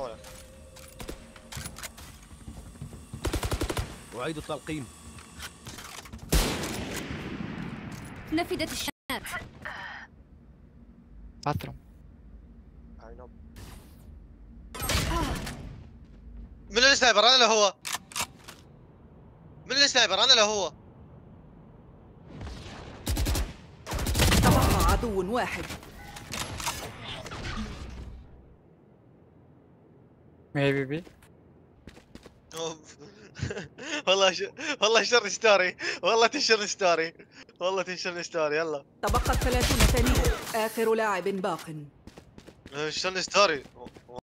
ولا أعيد التلقيم. نفدت Bathroom. I know. من السنايبر أنا لو هو. من السنايبر أنا لو هو. تبقى عدو واحد. B. أوف. والله ش... والله شر ستوري والله تنشر ستوري والله تنشر ستوري يلا تبقت 30 ثانية. آخر لاعب باق. شر ستوري